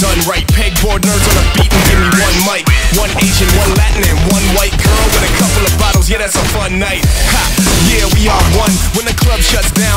done right. Pegboard Nerds on a beat and give me one mic. One Asian, one Latin, and one white girl with a couple of bottles. Yeah, that's a fun night. Ha, yeah, we are one. When the club shuts down,